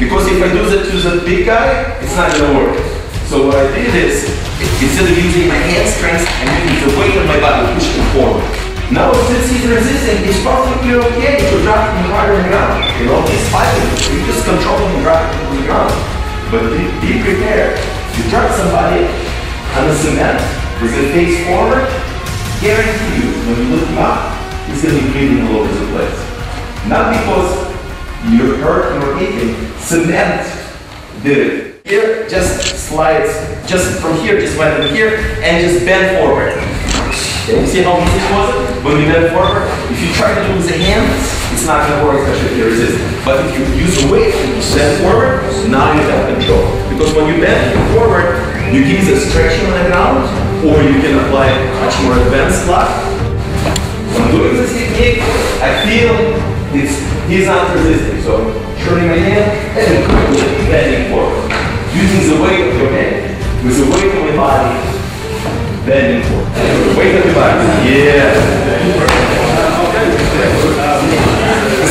use that to the big guy, it's not gonna work. So what I did is, instead of using my hand strength, I'm using the weight of my body, pushing forward. Now since he's resisting, he's perfectly okay to drop him harder on the ground. You know, he's fighting. You just control him and drop him on the ground. But be, be prepared. You drop somebody on the cement with the face forward, guarantee you, when you look him up, he's gonna be bleeding all over the place. Not because you're hurt or anything, cement did it. Here, just slides, just from here, just went in here, and just bend forward. Okay, you see how easy it was when you bend forward? If you try to do with the hands, it's not gonna work, especially if you're resisting. But if you use the weight and you bend forward, now you have control. Because when you bend forward, you can either stretching on the ground, or you can apply much more advanced lock. When doing this technique, I feel it's, he's not resisting. So turning my hand and quickly bending forward. Using the weight of your hand, with the weight of my body, bending forward. Weight of your body. Yeah.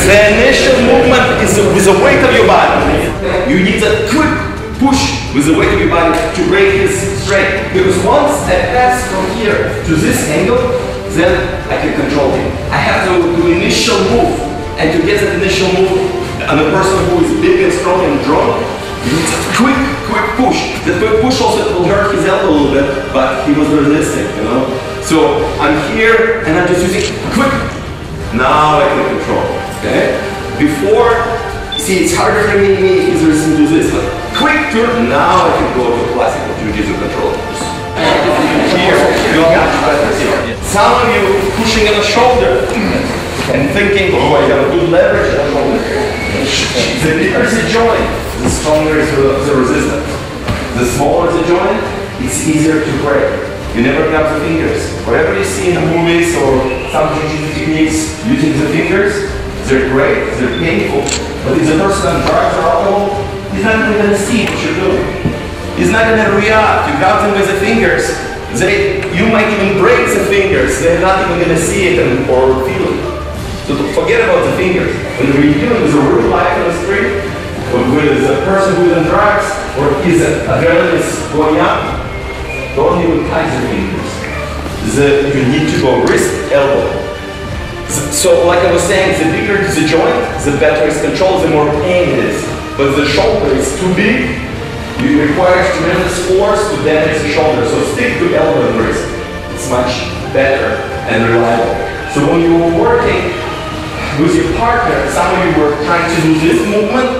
The initial movement is with the weight of your body. You need a quick push with the weight of your body to break his strength. Because once I pass from here to this angle, then I can control him. I have to do initial move. And to get that initial move on a person who is big and strong and strong, you need a quick, quick push. That quick push also will hurt his elbow a little bit, but he was resisting, you know? So I'm here and I'm just using quick. Now I can control, okay? Before, see, it's harder for me, is resisting to this, but quick turn, now I can go to classical jiu-jitsu control. Here, you got it. Some of you pushing on the shoulder and thinking, oh, I got a good leverage the shoulder. The bigger the joint, the stronger is the, the resistance. The smaller the joint, it's easier to break. You never grab the fingers. Whatever you see in the movies or some jiu-jitsu techniques using the fingers, they're great, they're painful. But if the person on drugs or alcohol, he's not even gonna see what you're doing. He's not gonna react. You grab them with the fingers. They, you might even break the fingers. They're not even gonna see it and, or feel it. So forget about the fingers. When you're dealing with a real life on the street, or with a person who's on drugs, or his adrenaline is going up, don't even touch the fingers. The, you need to go wrist, elbow. So like I was saying, the bigger the joint, the better its control, the more pain it is. But the shoulder is too big, it requires tremendous force to damage the shoulder. So stick to elbow and wrist. It's much better and reliable. So when you're working with your partner, some of you were trying to do this movement,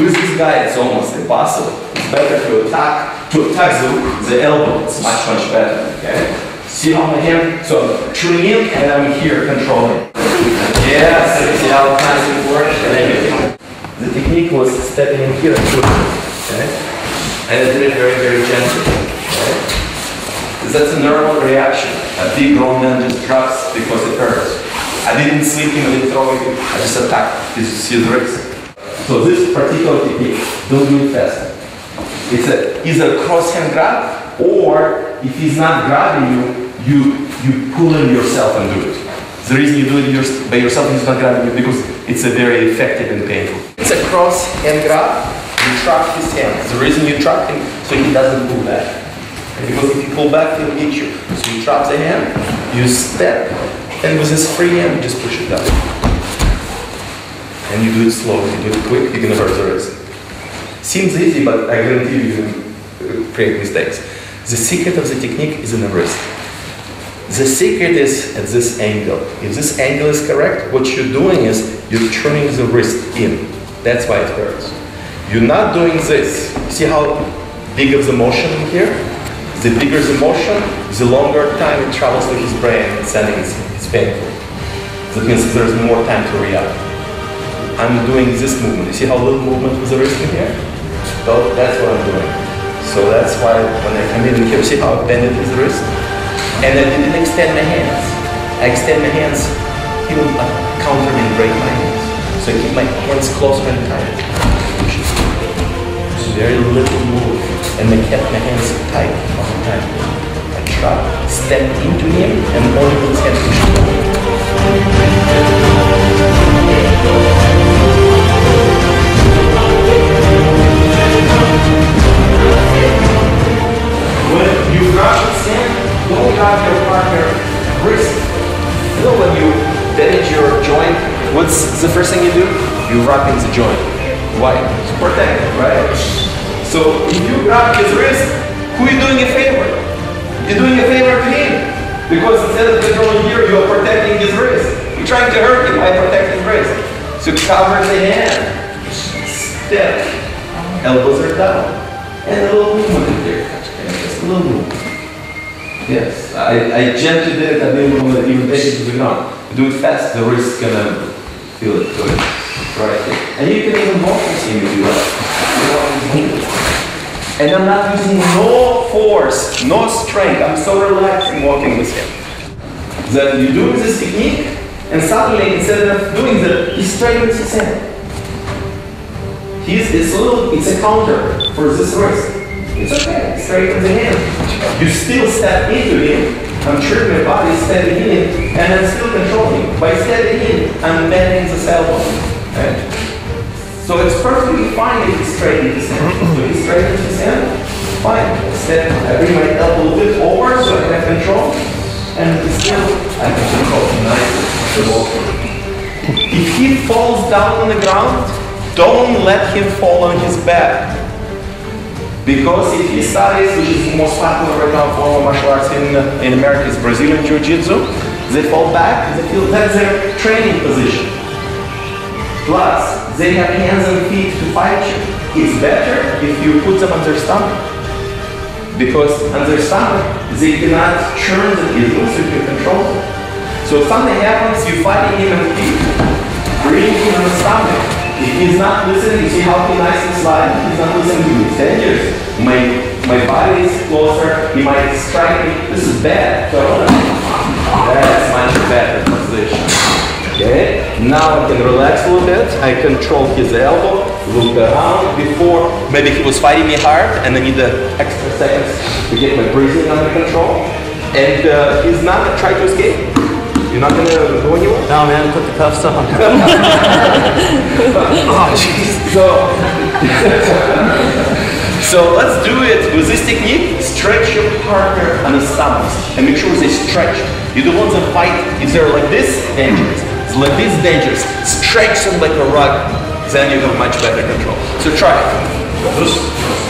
with this guy it's almost impossible. It's better to attack, to attack the, the elbow. It's much, much better, okay? See how my hand, so tuning in and I'm here controlling. Yes, see how it and everything. The technique was stepping in here and shooting, okay? And I did it very, very gently, okay? That's a normal reaction. A big grown man just drops because it hurts. I didn't sleep him, I didn't throw him, I just attacked his, his wrist. So this particular technique, don't do it fast. It's a, either cross hand grab, or if he's not grabbing you, you, you pull him yourself and do it. The reason you do it by yourself is not grabbing you because it's a very effective and painful. It's a cross hand grab, you trap his hand. The reason you trap him, so he doesn't pull back. Because if you pull back, he'll hit you. So you trap the hand, you step, and with this free hand, you just push it down. And you do it slowly, you do it quick, you're gonna hurt the wrist. Seems easy, but I guarantee you, you're uh, create mistakes. The secret of the technique is in the wrist. The secret is at this angle. If this angle is correct, what you're doing is you're turning the wrist in. That's why it hurts. You're not doing this. See how big of the motion in here? The bigger the motion, the longer time it travels to his brain and sending it's, it's painful. That means there's more time to react. I'm doing this movement. You see how little movement with the wrist in here? So that's what I'm doing. So that's why when I come in here, see how I bended his wrist? And I didn't extend my hands. I extend my hands, he will counter and break my hands. So I keep my hands closer and tight. Very little move and I kept my hands tight all the time. I tried, stepped into him and all of his hands When you crush sand, don't have your partner wrist. You know when you damage your joint, what's the first thing you do? You wrap in the joint. Why? To protect, right? So if you grab his wrist, who are you doing a favor? You're doing a favor to him. Because instead of controlling here, you're protecting his wrist. You're trying to hurt him by protecting his wrist. So cover the hand. Step. Elbows are down. And a little movement here. Just a little movement. Yes, I, I gently did it, I didn't want to even take it to the ground. Do it fast, the wrist is gonna feel it. Right. And you can even walk with him if you like. And I'm not using no force, no strength. I'm so relaxed in walking with him. That you do this technique, and suddenly instead of doing that, he straightens his hand. He's it's a little it's a counter for this wrist. It's okay, straightens the hand. You still step into him. I'm sure my body is stepping in, and I'm still controlling. By stepping in, I'm bending the. Right? It's perfectly fine if he straightens his hand. So he straightens his hand, fine. Step, I bring my elbow a little bit over so I have control. And still, I can control nicely. If he falls down on the ground, don't let him fall on his back. Because if he studies, which is the most popular right now form of martial arts in, in America is Brazilian Jiu-Jitsu, they fall back, they feel that's their training position. Plus, they have hands and feet to fight you. It's better if you put them on their stomach. Because on their stomach, they cannot churn the easily, so you control them. So if something happens, you fighting him and feet, bring him on the stomach. If he's not listening, see how he nice and slide, he's not listening to me. It's dangerous. My my body is closer, he might strike me. This is bad. So that's much better position. Okay? Now I can relax a little bit. I control his elbow, look around. Before, maybe he was fighting me hard and I need the extra seconds to get my breathing under control. And uh, he's not trying to try to escape. You're not gonna go anywhere? No, man, put the cuffs on. oh, jeez. So, so let's do it with this technique. Stretch your partner on the stomach and make sure they stretch. You don't want to fight. If they're like this, dangerous. Like this, dangerous. Stretch them like a rug. Then you have much better control. So try it.